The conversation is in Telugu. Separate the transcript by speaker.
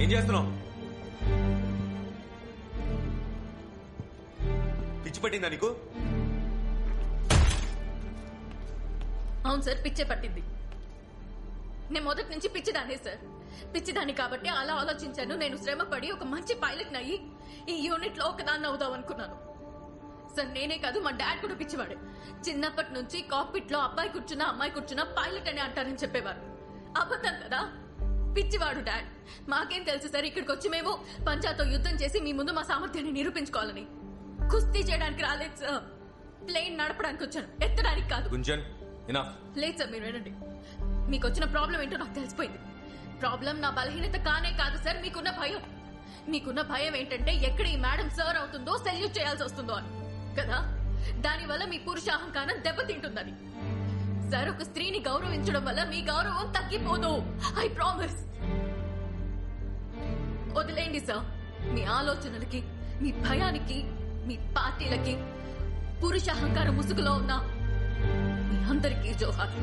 Speaker 1: ఏం చేస్తున్నావు? పిచ్చి పట్టిందా నీకు?
Speaker 2: అవును సార్ పిచ్చే పట్టింది. నేను మొదటి నుంచి పిచ్చిదానే సార్. పిచ్చిదాన్ని కాబట్టి అలా ఆలోచించాను. నేను శ్రమపడి ఒక మంచి పైలట్ అయ్యి ఈ యూనిట్లో ఒకదాన్ని అవుదాం అనుకున్నాను. సార్ నేనే కాదు మా డాడ్ కూడా పిచ్చివాడు. చిన్నప్పటి నుంచి కాక్పిట్లో అబ్బాయి కూర్చున్నా అమ్మాయి కూర్చున్నా పైలట్ అని అంటారని చెప్పేవారు. అబద్ధం కదా? పిచ్చివాడు డాడ్. మాకేం తెలుసు సార్ ఇక్కడికి వచ్చి మేము పంచాతో యుద్ధం చేసి మీ ముందు మా సామర్థ్యాన్ని నిరూపించుకోవాలని. కుస్తీ చేయడానికి రాలేదు సార్. ప్లేన్ నడపడానికి వచ్చాను. ఎత్తడానికి కాదు.
Speaker 1: గుంజన్
Speaker 2: లేదు సార్ మీరు వినండి. మీకు వచ్చిన ప్రాబ్లం ఏంటో నాకు తెలిసిపోయింది. ప్రాబ్లం నా బలహీనత కానే కాదు సార్ మీకున్న భయం. మీకున్న భయం ఏంటంటే ఎక్కడ ఈ మేడం సర్ అవుతుందో సెల్యూట్ చేయాల్సి వస్తుందో అని. కదా? దానివల్ల మీ పురుషాహంకారం దెబ్బతింటుందని. సార్ ఒక స్త్రీని గౌరవించడం వల్ల మీ గౌరవం తగ్గిపోదు. ఐ ప్రామిస్ వదిలేండి సార్. మీ ఆలోచనలకి మీ భయానికి మీ పార్టీలకి పురుష అహంకారం ముసుగులో ఉన్న మీ అందరికీ జోహార్.